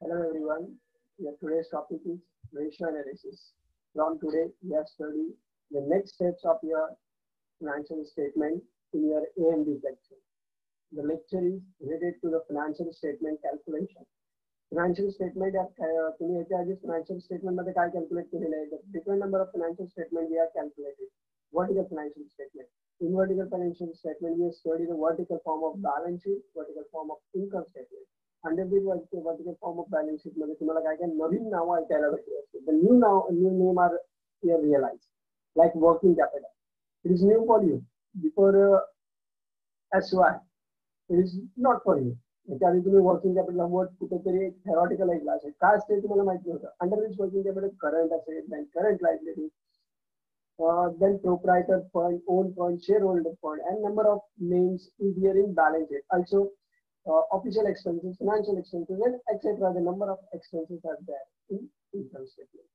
Hello everyone. Yeah, today's topic is ratio analysis. From today, we have studied the next steps of your financial statement in your AMD lecture. The lecture is related to the financial statement calculation. Financial statement तुम्ही ह्याच्या आधी financial statement मध्ये काय calculate केलेलं आहे different number of financial statement we have calculated. What is a financial statement? In vertical financial statement, we study the vertical form of balance sheet, vertical form of income statement. Hundred days wise form of balance sheet मध्ये तुम्हाला काय काय नवीन नाव ऐकायला new now new name are your realise like working capital it is new for you before S Y it is not for you तुम्ही working capital word कुठेतरी theoretical असेल काय असते तुम्हाला माहिती under which working capital current असेल then current liability then proprietor fund own fund share holder fund and number of names is in balance sheet also uh, official expenses, financial expenses, and etc. The number of expenses are there in income statement.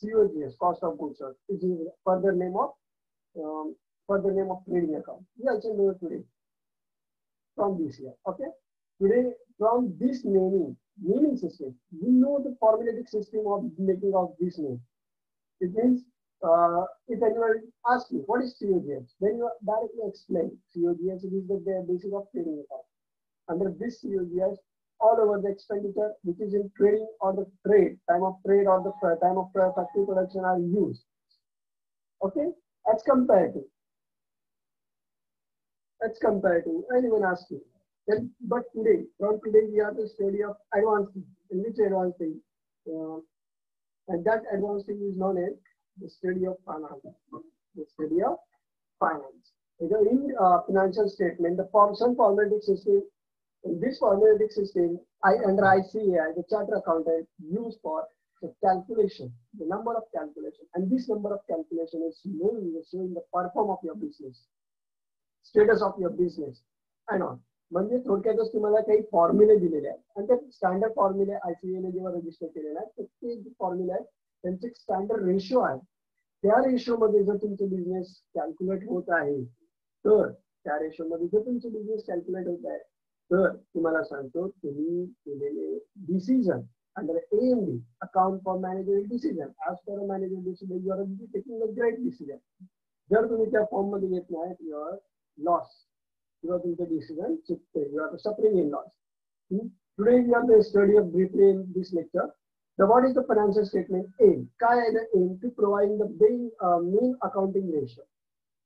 COGS, cost of goods sold, is further name of um, further name of trading account. We also know today from this year. Okay, today from this naming naming system, we know the formulatic system of making of this name. It means uh, if anyone asks you what is COGS, then you directly explain COGS is the, the basis of trading account. Under this COGS, all over the expenditure which is in trading or the trade, time of trade or the time of factory production are used. Okay, as compared to, as compared to, anyone asks you. Then, but today, from today, we have the study of advancing. In which advancing. Uh, and that advancing is known as the study of finance. The study of finance. In uh, financial statement, the form, some formatic system, in this formatic system, I under ICAI, the charter accountant, use for the calculation, the number of calculation. And this number of calculation is knowing, showing the perform of your business, status of your business, and on. म्हणजे थोडक्यातच तुम्हाला काही फॉर्म्युले दिलेले आहेत आणि ते standard फॉर्म्युले आयसीएने जेव्हा register केलेले आहेत तर ते जे फॉर्म्युले आहेत त्यांचे स्टँडर्ड रेशो आहे त्या रेशोमध्ये जर तुमचं बिझनेस कॅल्क्युलेट होत आहे तर त्या रेशोमध्ये जर तुमचं बिझनेस कॅल्क्युलेट होत आहे तर तुम्हाला सांगतो तुम्ही केलेले decision under AMD account for manager decision as per manager decision you're taking a great decision जर तुम्ही त्या फॉर्म मध्ये येत नाहीत युआर लॉस किंवा तुमचं डिसिजन चुकते you are suffering in loss today we are the study of briefly in this lecture The what is the financial statement aim? Kai the aim to provide the main, uh, mean accounting ratio.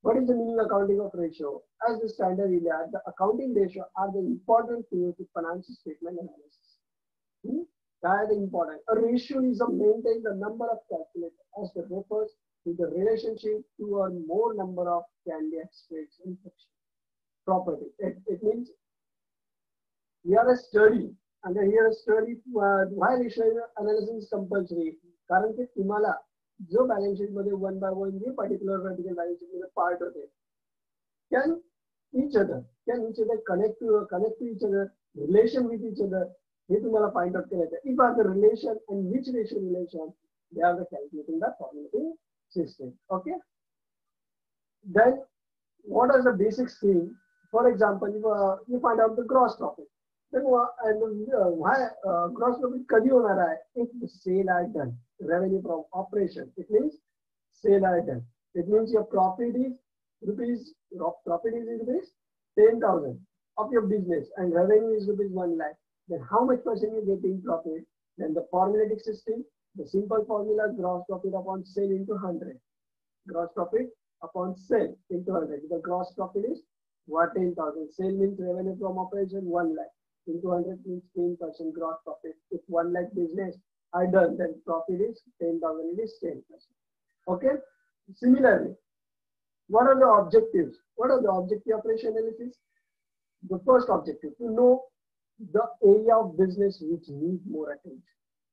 What is the mean accounting of ratio? As the standard area, the accounting ratio are the important tools to financial statement analysis. Hmm? That is important. A ratio is a maintain the number of calculators as the refers to the relationship to a more number of candidates rates in section property. It, it means we are a study and here study uh, why ratio analysis is compulsory कारण की तुम्हाला जो balance sheet मध्ये one by one जे particular vertical balance sheet मध्ये part होते can each other can each other connect to connect to each other relation with each other हे तुम्हाला find out करायचं if are the relation and which ratio relation they are the calculating the formulating system okay then what are the basic scheme for example if, uh, you find out the gross profit then uh, profit कधी होणार आहे? if the sale are done. Revenue from operation. It means sale item. it means your profit is rupees profit is rupees 10000 of your business and revenue is rupees 1 lakh. Then how much percent you get in profit? Then the formulatic system the simple formula gross profit upon sale into 100 gross profit upon sale into 100 the gross profit is what? 10000 sale means revenue from operation 1 lakh. Into 100 means 10% gross profit. If 1 lakh business are done, then profit is 10,000, it is 10%. Okay. Similarly, what are the objectives? What are the objective of ratio analysis? The first objective, to know the area of business which need more attention.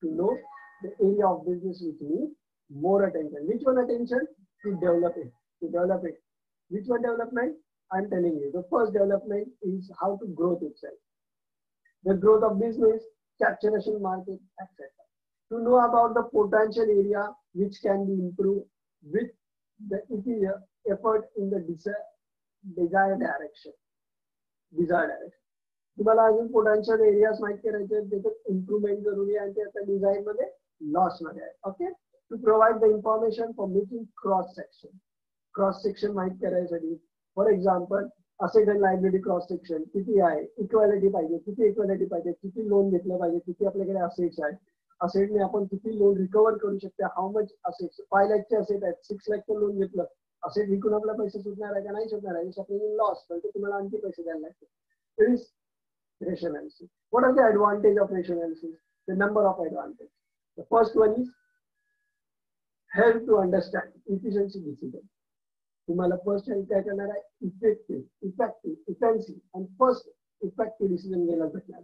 To know the area of business which need more attention. Which one attention? To develop it. To develop it. Which one development? I'm telling you. The first development is how to grow itself the growth of business, saturation market, etc To know about the potential area which can be improved with the effort in the desired direction. Desired direction. तुम्हाला अजून potential areas माहित करायचे त्याच्यात improvement जरुरी आहे आणि ते आता डिझाईन मध्ये लॉस मध्ये आहे okay to provide the information for making cross section cross section माहित करायसाठी for example asset and liability cross section किती आहे इक्वॅलिटी पाहिजे किती इक्वॅलिटी पाहिजे किती लोन घेतलं पाहिजे किती आपल्याकडे असेट्स आहेत असेटने आपण किती लोन रिकवर करू शकतो? हाऊ मच असेट्स फाय लॅकचे असेट आहेत. सिक्स लॅकचं लोन घेतलं. असेट विकून आपला पैसे सुटणार आहे का? नाही सुटणार आहे. आपल्याला लॉस तर तुम्हाला आणखी पैसे द्यायला लागतील. It is. What are the advantage of ratio analysis? The number of advantage. The first one is help to understand. Efficiency decision. तुम्हाला फ़र्स्ट हेल्प काय करणार आहे? इफेक्टिव्ह इफेक्टिव्ह इफेन्सिव्ह आणि फ़र्स्ट इफेक्टिव्ह डिसिजन घ्यायला भेटणार.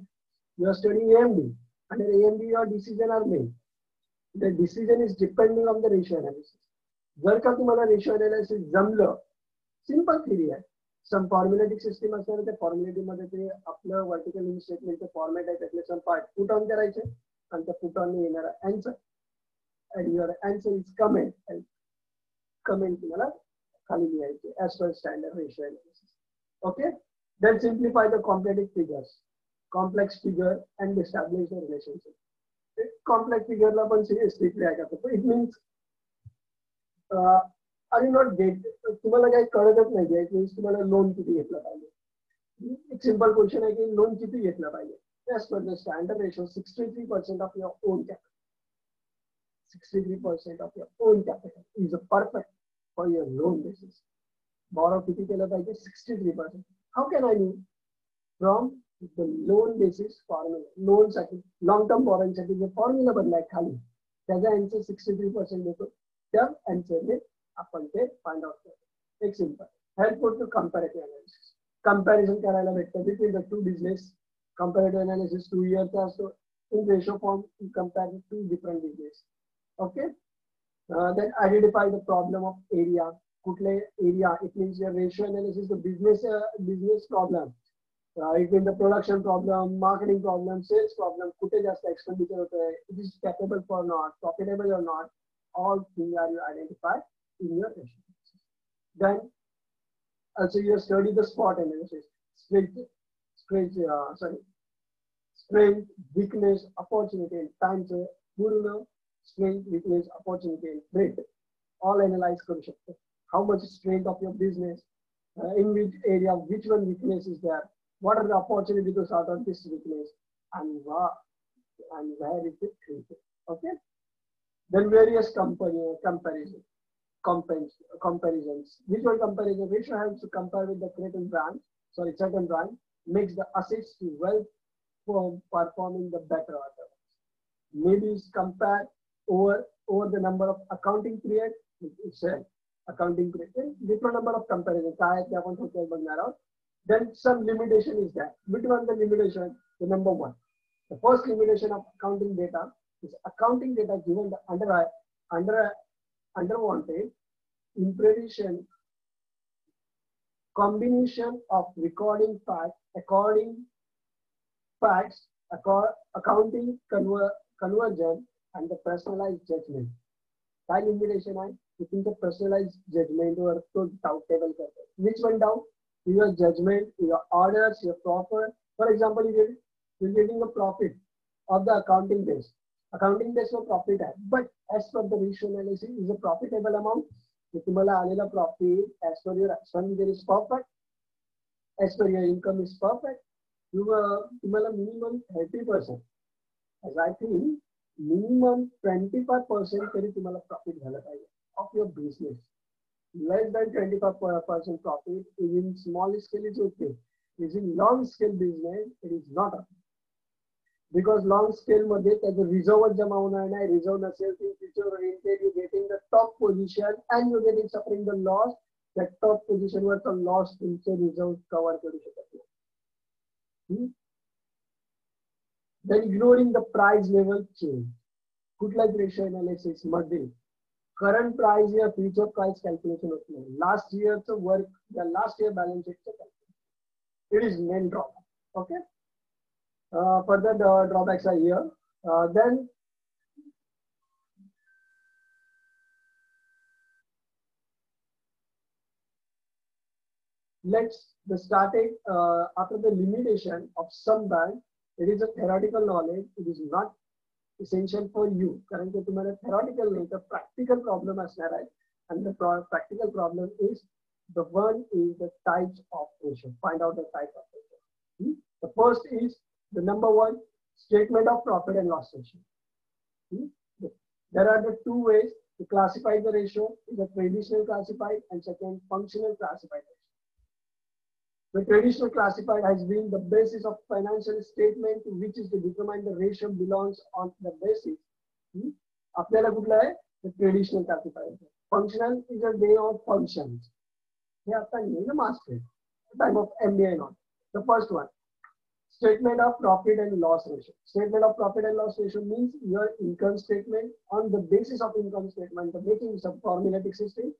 यू आर स्टडिंग एएमडी आणि AMD your decision are made. The decision is depending on the ratio analysis. जर का तुम्हाला रेशो अनालिसिस जमलं सिंपल थिरी आहे. सम फॉर्म्युलेटिक सिस्टीम असणार त्या फॉर्म्युलेटिकमध्ये ते आपलं वर्टिकल स्टेटमेंटचं फॉर्मॅट आहे त्यातले सम पार्ट पुट ऑन करायचे. आणि त्या पुट ऑन येणारा answer and your answer is comment comment तुम्हाला खाली लिहायचे as per standard ratio analysis okay then simplify the कॉम्प्लेटिक figures complex figure and establish the relationship complex फिगरला पण स्ट्रिक्टली आहे का इट मीन्स आणि नॉट गेट तुम्हाला काही कळतच नाही इट मीन्स तुम्हाला लोन किती घेतलं पाहिजे एक सिम्पल क्वेश्चन आहे की लोन किती घेतलं पाहिजे as per the standard ratio sixty three percent of your own capital sixty three percent of your own capital is a perfect for your loan basis borrow किती केलं पाहिजे sixty three percent how can I new from The loan basis formula loan साठी long term बॉरोसाठी जे formula बनलाय खाली। त्याचा answer sixty three percent देतो. त्या अँसरने आपण ते फाइंड आउट करतो. एक simple helpful to comparative analysis comparison करायला भेटतं between the two business comparative analysis two इयरचा असतो. In ratio form compare to different business okay then identify the problem of area कुठले area it means your ratio analysis the business business Right, mean the production problem marketing problem sales problem कुठे जास्त expenditure होत आहे it is capable for not profitable or not all thing are you identify in your then also you study the SWOT analysis. Strength strength uh, sorry. Strength weakness opportunity and time चे पूर्ण strength weakness opportunity great, all analyze करू शकतो how much strength of your business uh, in which area which one weakness is there? what are the opportunities to start on this weakness and and where is it created. Okay. Then various company, comparison, compens, comparisons. Visual comparison Which helps to compare with the created brand, sorry, certain brand, makes the assets to well perform, performing the better order. Maybe it's compared over, over the number of accounting period, it's a accounting period, different number of comparisons. I then some limitation is there. Which one the limitation? The number one. The first limitation of accounting data is accounting data given the under under underwanted imprecision combination of recording facts, according facts, accounting conver, conversion, and the personalized judgment. That limitation, I, think the personalized judgment or doubt table. Which one doubt? One doubt your judgement your orders your profit for example you you getting a profit of the accounting base accounting बेसवर profit आहे but as per the ratio analysis is a profitable amount तुम्हाला आलेला profit as per your expenditure is perfect as per your income is perfect तुम्हाला minimum thirty percent as I think minimum twenty five percent तरी तुम्हाला profit झालं पाहिजे of your business less than twenty five percent profit is in small scale is okay is in long scale business it is not a because long scale मध्ये त्याचं reserve जमा होणार नाही reserve नसेल ती future oriented you getting the top position and you getting suffering the loss त्या top पोझिशनवरचा loss तुमचे reserve cover करू शकत नाही then ignoring the price level change. कुठल्याच रेशो अनालिसिस मध्ये करंट प्राइस या फ्युचर प्राइस कॅल्क्युलेशन होत नाही लास्ट इयरचं वर्क या last year balance शीटचं calculation it is main drawback okay further drawbacks are here then let's the starting uh, after the limitation of some bank it is a theoretical knowledge it is not essential for you कारण की तुम्हाला theoretical नाही तर practical problem असणार आहे and the practical problem is the one is the types of ratio find out the type of ratio hmm? the first is the number one statement of profit and loss ratio hmm? there are the two ways to classify the ratio the traditional classified and second functional classified ratio the traditional classified has been the basis of financial statement which is to determine the ratio belongs on the basis. Hmm? आपल्याला कुठलं आहे the traditional classified. Functional is a day of functions. हे आता नाही ना master time of MBA not. The first one. Statement of profit and loss ratio. Statement of profit and loss ratio means your income statement on the basis of income statement, the making some formulatic system.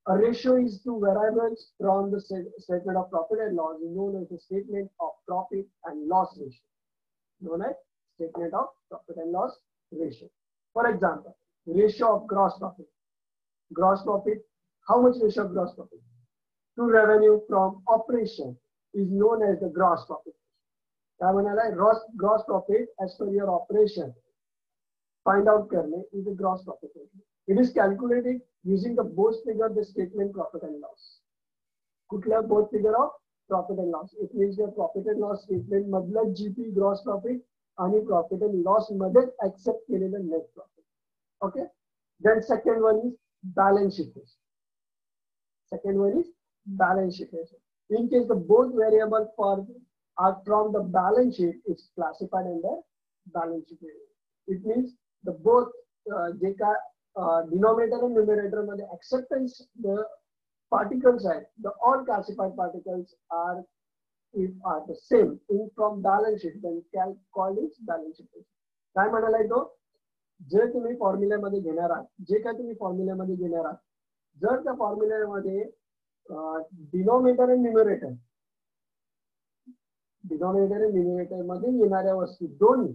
Hmm? A ratio is two variables from the statement of profit and loss known as the statement of profit and loss ratio. Known as statement of profit and loss ratio. For example, ratio of gross profit. Gross profit, how much ratio of gross profit? To revenue from operation is known as the gross profit. gross, gross profit as per your operation. Find out करने is the gross profit. It is calculated using the both figure the statement profit and loss कुठल्या both figure of profit and loss it means the profit and loss statement मधलं GP gross profit आणि profit and loss मध्ये accept केलेलं net profit okay then second one is balance sheet second one is balance sheet in case the both variable for are from the balance sheet is classified under balance sheet it means the both uh, जे काय denominator and न्युमिनेटरमध्ये acceptance the particles आहेत the all classified particles are if are the same in from balance sheet cal call is balance sheet काय म्हणालाय तो? जे तुम्ही फॉर्म्युल्यामध्ये घेणार आहात जे काय तुम्ही फॉर्म्युल्यामध्ये घेणार आहात जर त्या फॉर्म्युल्यामध्ये denominator and numerator denominator and न्युमिनेटरमध्ये येणाऱ्या वस्तू दोन्ही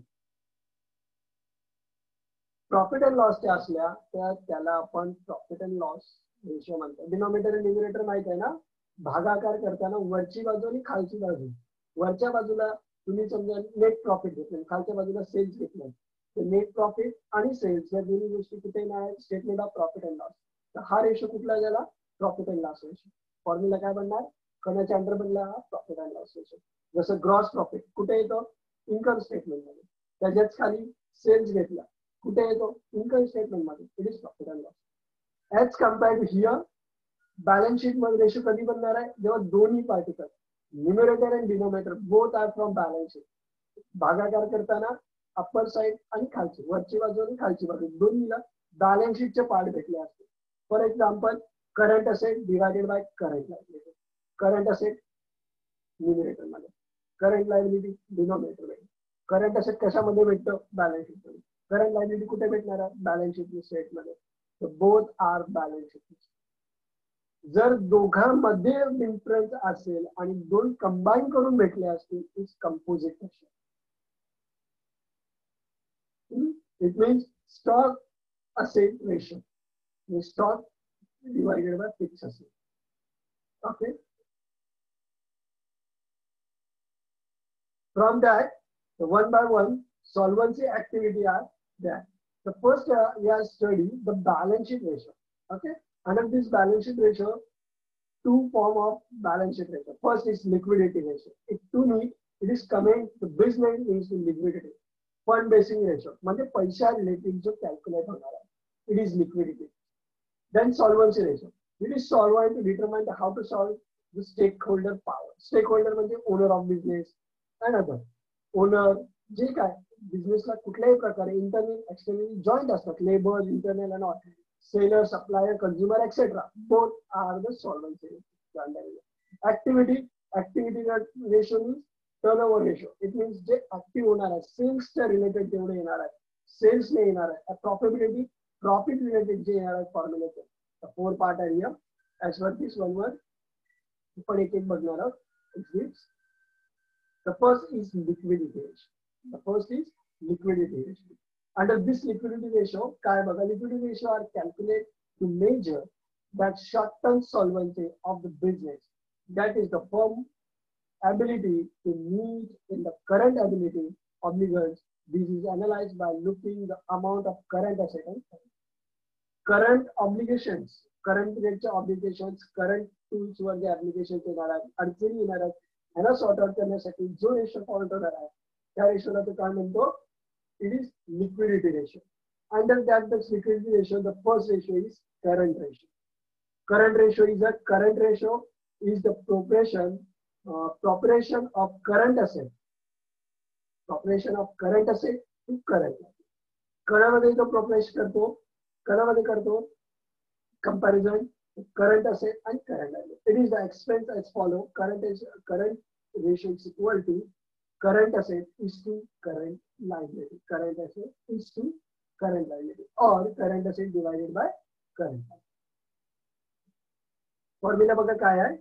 प्रॉफिट अँड लॉसच्या असल्या त्या त्याला आपण प्रॉफिट अँड लॉस रेशो म्हणतो. डिनॉमिनेटर आणि न्युमिनेटर माहीत आहे ना? भागाकार करताना वरची बाजू आणि खालची बाजू. वरच्या बाजूला तुम्ही समजा नेट प्रॉफिट घेतलं खालच्या बाजूला सेल्स घेतलं तर नेट प्रॉफिट आणि सेल्स या दोन्ही गोष्टी कुठे नाही statement of profit and loss तर हा रेशो कुठला गेला profit and loss ratio formula काय बनणार? कोणाच्या अंडर बनला हा प्रॉफिट अँड लॉस रेशो जसं ग्रॉस प्रॉफिट कुठे येतो? इन्कम स्टेटमेंटमध्ये. त्याच्याच खाली सेल्स घेतला. कुठे येतो इन्कम स्टेटमेंटमध्ये it is profit and loss as compared here balance शीटमध्ये रेशो कधी बनणार आहे जेव्हा दोन्ही particle numerator and denominator both are from balance sheet भागाकार करताना अप्पर साइड आणि खालची वरची बाजू आणि खालची बाजू दोन्हीला बॅलन्स शीटचे पार्ट भेटले असते for example current asset divided by current liability current asset न्युमिरेटरमध्ये current liability डिनोमिनेटरमध्ये करंट असेट कशामध्ये भेटतं बॅलन्स शीटमध्ये करंट लायबिलिटी कुठे भेटणार आहे? बॅलन्स शीट स्टेटमध्ये बोथ आर बॅलन्स शीट जर दोघांमध्ये डिफरन्स असेल आणि दोन कंबाईन करून भेटले असतील is composite ratio it means stock असेल रेशन स्टॉक डिवायडेड बाय फिक्स असेल. Okay from that one by one solvency activity are there. The first uh, we are studying the balance sheet ratio. Okay, under this balance sheet ratio, two form of balance sheet ratio. First is liquidity ratio. It to me it is coming the business is liquidity. Fund basing ratio म्हणजे पैसा related जो calculate होणार आहे. It is liquidity. Then solvency ratio. It is solvent to determine how to solve the stakeholder power. Stakeholder म्हणजे owner of business and other. Owner जे काय कुठल्याही प्रकारे इंटरनल एक्सटर्नल जॉईंट असतात labour internal and all seller supplier consumer etcetera both are the solvency activity activity ratio means turn over ratio it means J active होणार आहे सेल्सच्या related तेवढे येणार आहे सेल्सने येणार आहे प्रॉफिबिलिटी प्रॉफिट रिलेटेड जे येणार आहे फॉर्म्युलेचे फोर पार्ट आहे हिअर ऍज वर दिस वन वर पण एक एक बघणार आहोत. Is liquidity ratio. The first is liquidity ratio. Under this liquidity ratio, liquidity ratio are calculated to measure that short-term solvency of the business that is the firm ability to meet in the current ability obligors. This is analyzed by looking the amount of current asset and current obligations, current रेटच्या obligations, current tools वर जे applications येणार आहेत, अडचणी येणार आहेत, ह्याला sort out करण्यासाठी जो ratio follow होणार आहे त्या रेशोला तर काय म्हणतो? It is liquidity ratio under that the security ratio the first ratio is current ratio current ratio is a current ratio is the proportion proportion of current asset proportion of current asset to current कळामध्ये जो proportion करतो कळामध्ये करतो comparison current asset आणि current asset it is the expense as follow current is current ratio is equal to current asset is to current liability. Current asset is to current liability. Or current asset divided by आहे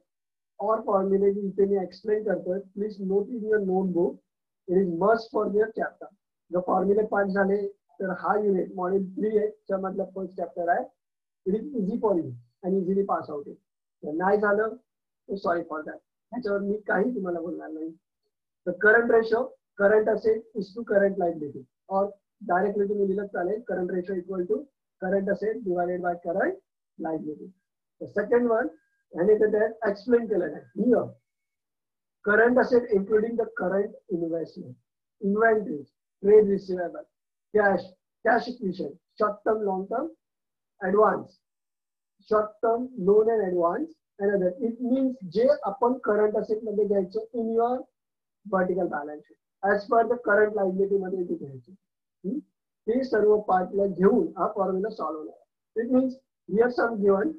और फॉर्म्युले जी इथे मी explain करतोय please note in your notebook it is must for your chapter जर फॉर्म्युले पास झाले तर हा युनिट मॉड्यूल थ्री च्या मधला फ़र्स्ट चॅप्टर आहे it is easy for you आणि इझिली पास आउट आहे नाही सॉरी फॉर दॅट ह्याच्यावर मी काही तुम्हाला बोलणार नाही the current ratio current is to current liability और डायरेक्टली तुम्हें लिहिलं चालेल current ratio equal to current divided by current liability the second one ह्याने एक्सप्लेन केलं नाही current asset the current investment inventories trade receivable cash cash equation short term long term advance short term loan and advance and other it mean जे अपन current असेल मध्ये घ्यायचं in your vertical balance sheet as पर the current liability मध्ये इथे घ्यायचे हे सर्व पार्टला घेऊन हा फॉर्म्युला सॉल्व्ह होणार it means here some given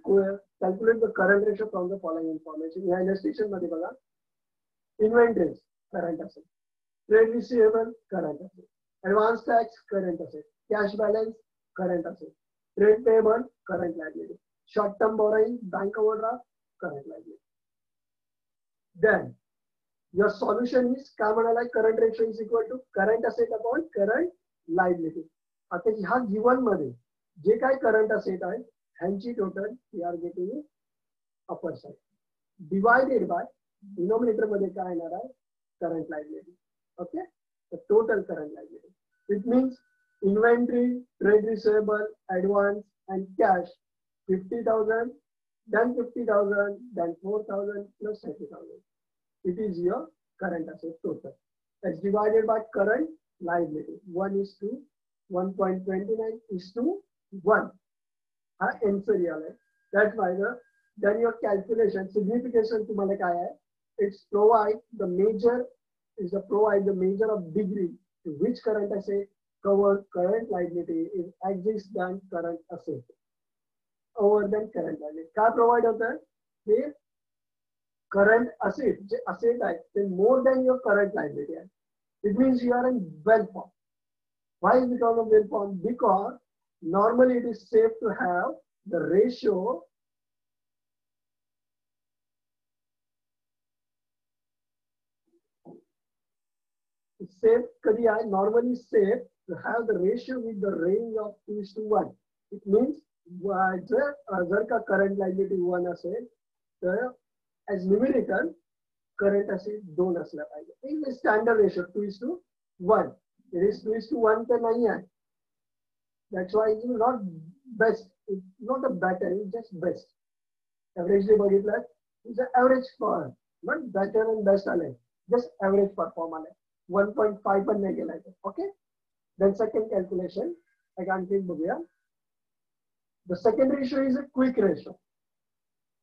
calculate the current ratio from the following information या इलस्ट्रेशनमध्ये बघा inventories current asset trade receivable current asset advance tax current asset cash balance current asset trade payable current liability short term borrowing bank overdraft current liability then your solution is काय म्हणाला? Current ratio is equal to current asset upon current liability आता ह्या गिवनमध्ये जे काय current asset आहे ह्यांची total we are getting upper side divided by डिनोमिनेटरमध्ये काय येणार आहे? Current liability okay total current liability it means inventory, trade receivable, advance, and cash 50,000, then 50,000, then 4,000 plus 30,000. it is your current assets total. As divided by current liability. 1 is to 1.29 is to 1. हा answer याला that why then your calculation signification तुम्हाला काय आहे it's provide the measure is a provide the measure of degree which current asset cover current liability is exist than current asset over than current liability काय provide होता है? current asset, asset is more than your current liability. It means you are in well form. Why is because of well form? Because normally it is safe to have the ratio safe कधी आहे normally safe to have the ratio with the range of 2 to 1 it means जर जर का current liability 1 असेल तर numerical current asset दोन असला ratio two is to one is two is to one तर नाही आहे that's why is not best not a better is just best averagely बघितलं is a average not better and best आलंय just average perform आलंय one point five पण नाही गेलाय okay then second calculation आणखी बघूया the second ratio is a quick ratio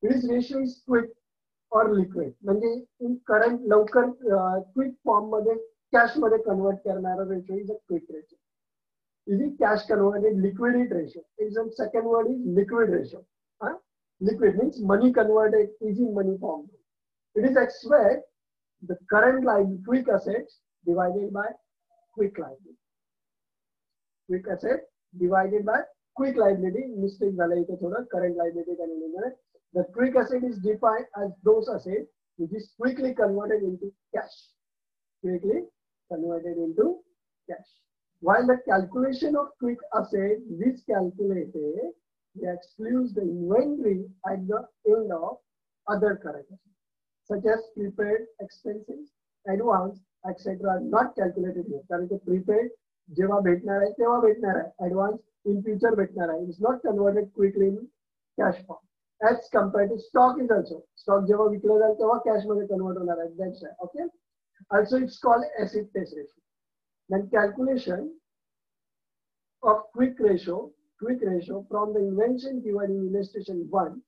it ratio is quick और liquid म्हणजे इन करंट लवकर क्विक फॉर्म मध्य कॅश मध्ये कन्वर्ट करणारा ratio is a quick ratio is इ cash converted liquidity ratio is a word is liquid ratio liquid means money converted is in money form it is expect the current line quick assets divided by quick liability quick asset divided by quick liability mistake झालं current liability त्याने The quick asset is defined as those assets which is quickly converted into cash. Quickly converted into cash. While the calculation of quick asset is calculated, we exclude the inventory at the end of other current assets. such as prepaid expenses, advance, etc. are not calculated here. कारण ते prepaid जेव्हा भेटणार आहे तेव्हा भेटणार आहे advance in future भेटणार आहे it's not converted quickly in cash form as compare to stock is also stock जेव्हा विकला जाईल तेव्हा कॅश मध्ये कन्वर्ट होणार आहे that's okay also it's called acid test ratio then calculation of quick ratio quick ratio from the invention given in illustration 1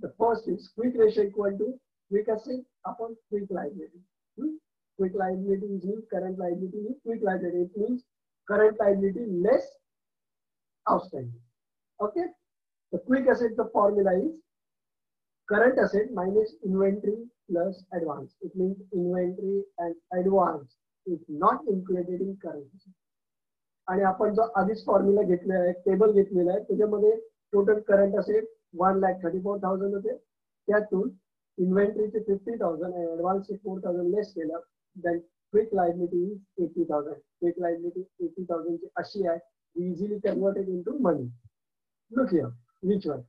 the first is quick ratio equal to quick asset upon quick liability hmm? quick liability is means current liability is quick liability it means current liability less outstanding okay The quick asset the formula is current asset minus inventory plus advance. It means inventory and advance is not included in current आणि आपण जो आधीच formula घेतलेला आहे table घेतलेला आहे त्याच्यामध्ये total current asset one lakh thirty four thousand होते. त्यातून इन्व्हेंटरीचे फिफ्टी थाउजंड आणि ऍडव्हान्सचे फोर थाउजंड लेस केलं then quick liability is eighty thousand quick liability eighty थाउजंडची अशी आहे easily converted into money look which one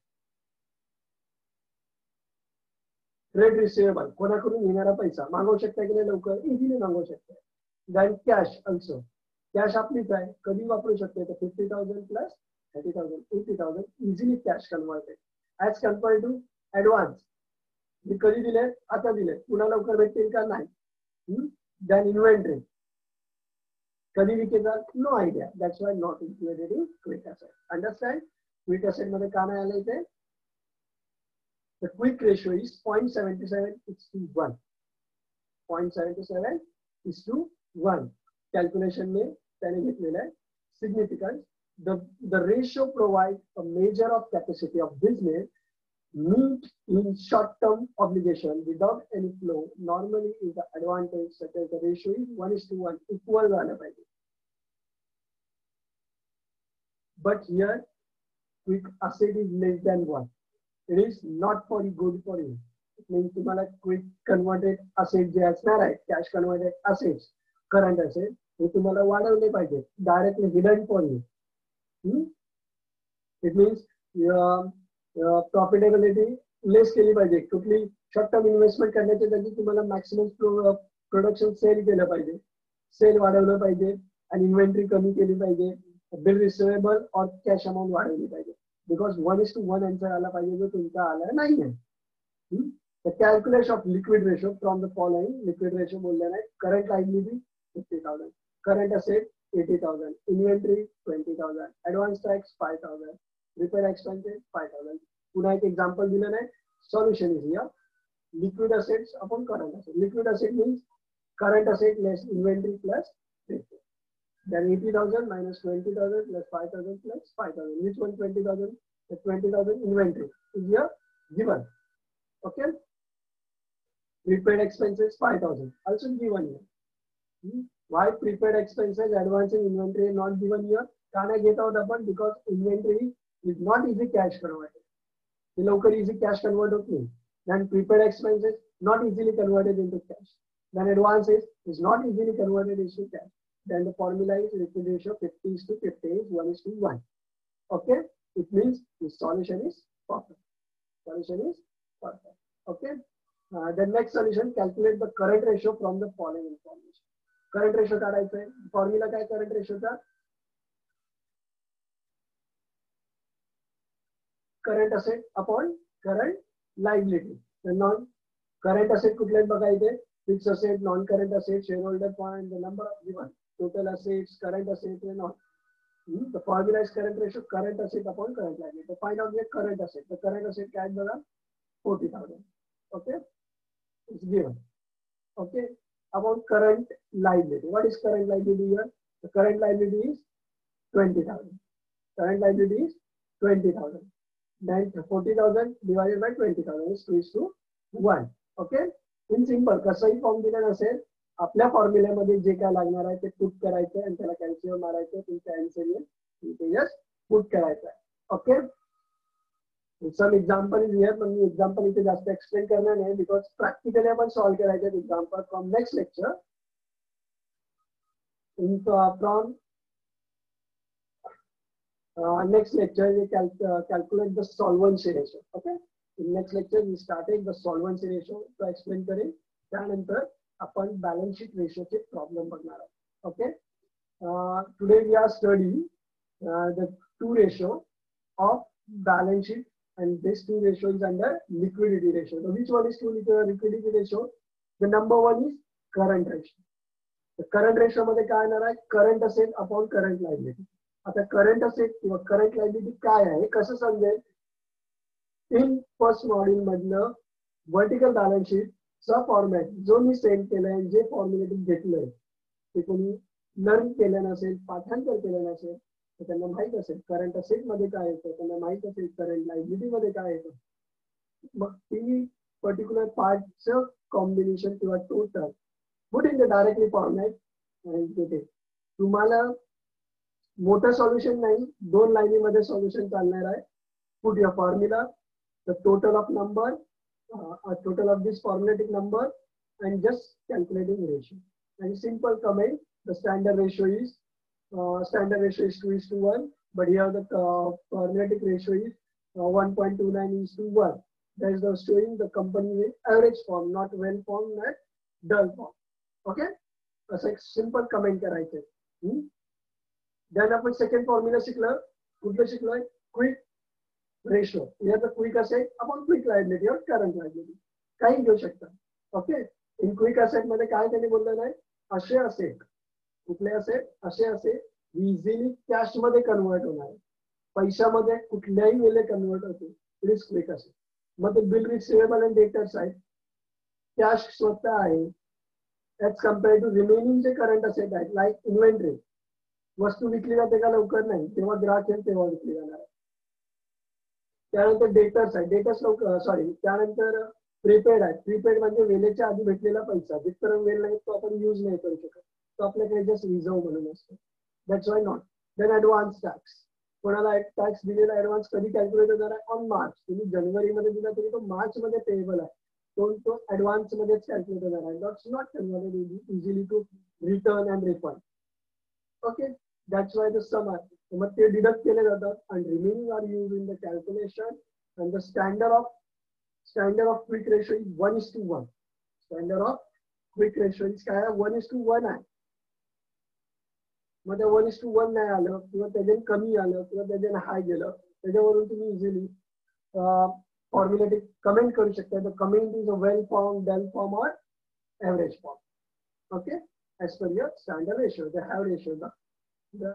trade receivable कोणाकडून येणारा पैसा? मागवू शकता की नाही लवकर? इझिली मागवू शकता देन कॅश ऑल्सो कॅश आपलीच आहे कधी वापरू शकते तर fifty thousand plus thirty thousand eighty thousand easily cash converted as compare to advance मी कधी दिले आता दिले पुन्हा लवकर भेटतील का? नाही. देन इन्व्हेंटरी कधी विकेचा? No idea that's why not included in quick understand quick asset मध्ये का नाही आलं इथे The quick ratio is 0.77 is to 1. 0.77 is to 1. Calculation में त्याने घेतलेला आहे significant. The, the ratio provides a measure of capacity of business meet in short-term obligation without any flow. Normally is the advantage such as the ratio is 1 is to 1 equal पाहिजे. But here quick asset is less than 1. It is not for good for you means तुम्हाला quick converted asset जे असणार आहे cash converted asset current असेल हे तुम्हाला वाढवले पाहिजे. Directly hidden for you it means profitability less केली पाहिजे. कुठली शॉर्ट टर्म इन्व्हेस्टमेंट करण्याच्या जागी तुम्हाला मॅक्सिमम प्रोडक्शन सेल केलं पाहिजे. सेल वाढवलं पाहिजे आणि इन्व्हेंटरी कमी केली पाहिजे. बिल रिसिवेबल और कॅश अमाऊंट वाढवली पाहिजे because one is to one answer आला पाहिजे जो तुमचा आला नाही आहे the calculation of liquid ratio from the following liquid ratio बोलले नाही current liability fifty thousand current asset eighty thousand inventory twenty thousand advance tax five thousand repair expenses five thousand एक एक्झाम्पल दिलं नाही solution is here liquid assets आपण current asset liquid asset means current asset less inventory plus Then 80,000 minus 20,000 plus 5,000 plus 5,000. Which one 20,000? The 20,000 inventory is here given. Okay. Prepaid expenses 5,000 also given here. Hmm? Why prepaid expenses, advance and inventory not given here? Can I get out upon because inventory is not easy cash converted. The local easy cash convert of. Then prepaid expenses not easily converted into cash. Then advances is not easily converted into cash. Then the formula is liquid ratio 50 is to 50 is 1 is to 1. Okay, it means the solution is perfect. Solution is perfect. Okay, uh, the next solution calculate the current ratio from the following information. Current ratio काढायचं आहे formula काय current रेशोचा current asset upon current liability non current asset कुठले बघायचे fix asset non current asset shareholder point the number of given total assets, current assets, and all. Hmm? The formula is current ratio, current asset upon current liability. To find out the current asset, the current asset can be 40,000. Okay, it's given. Okay, about current liability. What is current liability here? The current liability is 20,000. Current liability is 20,000. Then 40,000 divided by 20,000 is 3 to 1. Okay, in simple, कसंही form दिलेला असेल आपल्या फॉर्म्युल्यामध्ये जे काय लागणार आहे ते put करायचं आणि त्याला कॅल्शियम मारायचं तुमच्या आन्सर येईल यस पुट करायचं आहे okay some example is here पण मी एक्झाम्पल इथे जास्त एक्सप्लेन करणार नाही बिकॉज़ प्रॅक्टिकली आपण सॉल्व्ह करायचे example from next lecture from next lecture the solvency ratio. Okay? In next lecture me started the solvency ratio तो एक्सप्लेन करेन त्यानंतर आपण बॅलन्स शीट रेशोचे प्रॉब्लेम बघणार आहोत okay today we are study the two ratio of balance sheet and this two ratio is under liquidity ratio. So which one is ratio liquidity ratio? The number one is current ratio. The current ratio मध्ये काय येणार आहे current asset upon current liability आता current asset किंवा current liability काय आहे कसं समजेल इन फर्स्ट मॉड्यूल मधलं वर्टिकल बॅलन्स शीट चा फॉर्मॅट जो मी सेंड केलाय जे फॉर्म्युलेटिंग घेतलंय ते कोणी लर्न केलं नसेल पाठांतर केलं नसेल तर त्यांना माहीत असेल करंट असेटमध्ये काय येतं त्यांना माहीत असेल करंट लायबिलिटी मध्ये काय येतं. मग ती पर्टिक्युलर पार्टचं कॉम्बिनेशन किंवा total put in the directly format तिथे तुम्हाला मोठं सॉल्युशन नाही दोन लाईनीमध्ये सॉल्युशन चालणार आहे. Put your formula the total of number total of this फॉर्म्युलेटिक number and just calculating ratio आणि simple comment the standard ratio is uh, standard ratio is 2 is to 1, but here the uh, formulatic ratio is uh, 1.29 is to 1. That is the showing the company in average form, not well form, not dull form. Okay? असं एक simple comment करायचं then आपण second formula शिकलं कुठलं शिकलोय quick ratio. याचं quick asset आपण quick liability और करंट लायबिलिटी काही घेऊ शकता ओके इन क्विक असेट मध्ये काय त्यांनी बोललेलं आहे असे असेट कुठले असे असे असे इझिली कॅश मध्ये कन्वर्ट होणार पैशामध्ये कुठल्याही वेळे कन्वर्ट होते। रिस्क क्विक असे मग ते बिल रिसिवेबल अँड डेटर्स आहेत कॅश स्वतः आहे। ऍज कम्पेअर टू रिमेनिंग जे करंट असेट आहेत लाईक इन्व्हेंटरी वस्तू विकली जाते का लवकर नाही? तेव्हा ग्राहक तेव्हा विकली जाणार त्यानंतर डेटर्स आहे डेटर्स लवकर सॉरी त्यानंतर प्रीपेड आहे. प्रीपेड म्हणजे वेळेच्या आधी भेटलेला पैसा. जिथपर्यंत वेळ नाही तो आपण युज नाही करू शकत. तो आपल्याकडे जस्ट रिझर्व म्हणून असतो. That's why not then advance tax कोणाला टॅक्स दिलेला ऍडव्हान्स कधी कॅल्क्युलेट होणार आहे? ऑन मार्च तुम्ही जानेवारी मध्ये दिला तरी तो मार्च मध्ये पेएबल आहे. तो तो ऍडव्हान्स मध्येच कॅल्क्युलेट होणार आहे. That's not converted easily to return and refund okay that's why the सम आहे मग ते डिडक्ट केले जातात and remaining are use in the calculation and the standard of standard of quick ratio is one is to one standard of quick ratio is काय one is to one आहे मग त्या one is to one नाही आलं किंवा त्याच्याने कमी आलं किंवा त्याच्याने हाय गेलं त्याच्यावरून तुम्ही इझिली फॉर्म्युलेटिक कमेंट करू शकता the comment is a well form dell form or average form okay as per your standard ratio, the have ratio, the, the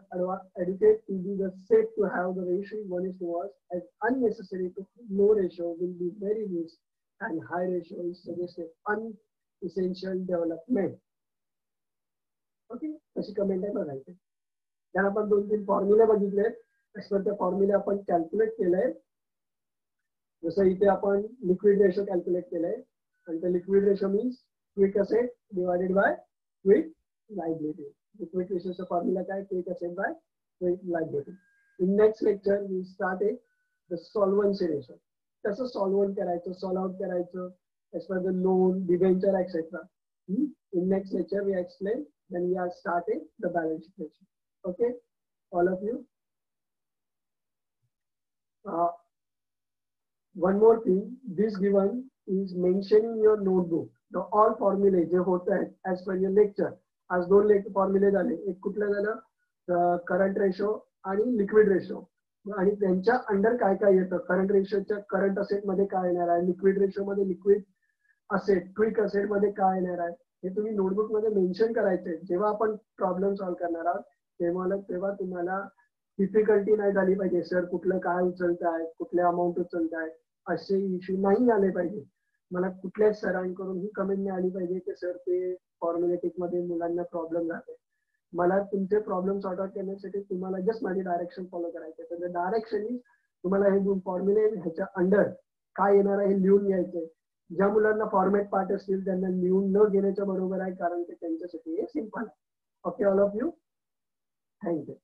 educate to be the safe to have the ratio one is to one as unnecessary to low ratio will be very loose and high ratio is suggested unessential development. Okay अशी comment आहे बघायची त्याला आपण दोन तीन फॉर्म्युले बघितले पर त्या फॉर्म्युले आपण कॅल्क्युलेट केलंय जसं इथे आपण लिक्विड रेशो कॅल्क्युलेट केलंय आणि ते liquid ratio means quick asset divided by quick liability liquid resource formula ka hai k is same by liability in next lecture we start a the solvency ratio कसं solve करायचं solve out करायचं as per the loan, debenture, etc. Hmm? In next lecture, we explain. Then we are starting the balance sheet section. Okay, all of you. Uh, one more thing. This given is mentioned in your notebook. The all formulae they hotel as per your lecture. आज दोन लेख फॉर्म्युले झाले. एक कुठलं झालं? Current ratio आणि liquid ratio आणि त्यांच्या अंडर काय काय येतं? करंट रेशोच्या करंट असेटमध्ये काय येणार आहे? लिक्विड रेशो मध्ये लिक्विड असेट क्विक असेटमध्ये काय येणार आहे? हे तुम्ही नोटबुकमध्ये मेन्शन करायचे. जेव्हा आपण प्रॉब्लेम सॉल्व्ह करणार आहोत तेव्हा तेव्हा तुम्हाला डिफिकल्टी नाही झाली पाहिजे. सर कुठलं काय उचलताय कुठल्या अमाऊंट उचलताय असे इश्यू नाही आले पाहिजे. मला कुठल्याच सरांकडून ही कमेंट नाही आली पाहिजे की सर ते फॉर्म्युलेटिकमध्ये मुलांना प्रॉब्लेम राहते मला तुमचे प्रॉब्लेम सॉर्ट आउट करण्यासाठी तुम्हाला जस्ट माझी डायरेक्शन फॉलो करायचे तर डायरेक्शन तुम्हाला हे दोन फॉर्म्युले ह्याच्या अंडर काय येणार आहे हे लिहून घ्यायचंय ज्या मुलांना फॉर्मॅट पार्ट असतील त्यांना लिहून न घेण्याच्या बरोबर आहे कारण ते त्यांच्यासाठी हे सिंपल आहे. Okay all of you thank you